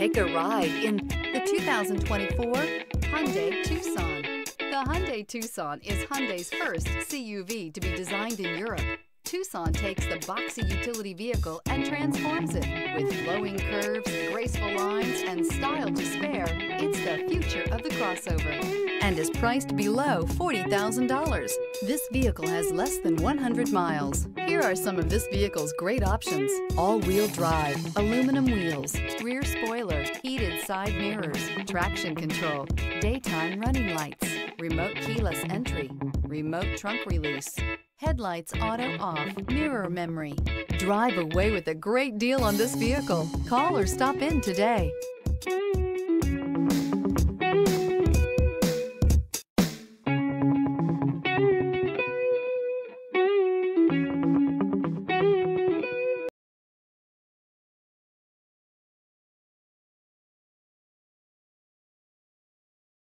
Take a ride in the 2024 Hyundai Tucson. The Hyundai Tucson is Hyundai's first CUV to be designed in Europe. Tucson takes the boxy utility vehicle and transforms it. With flowing curves, graceful lines, and style to spare, it's the future of the crossover and is priced below $40,000. This vehicle has less than 100 miles. Here are some of this vehicle's great options. All-wheel drive, aluminum wheels, rear spoiler, heated side mirrors, traction control, daytime running lights, remote keyless entry, remote trunk release, headlights auto off, mirror memory. Drive away with a great deal on this vehicle. Call or stop in today.